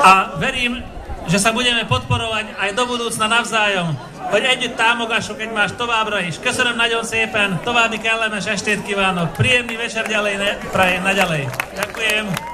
a verím, že sa budeme podporovať aj do budúcna navzájom. Hogy együtt támogassuk egymást továbbra is. Köszönöm nagyon szépen, további kellemes estét kívánok. Príjemný večer ďalej, ne, prajem naďalej. Ďakujem.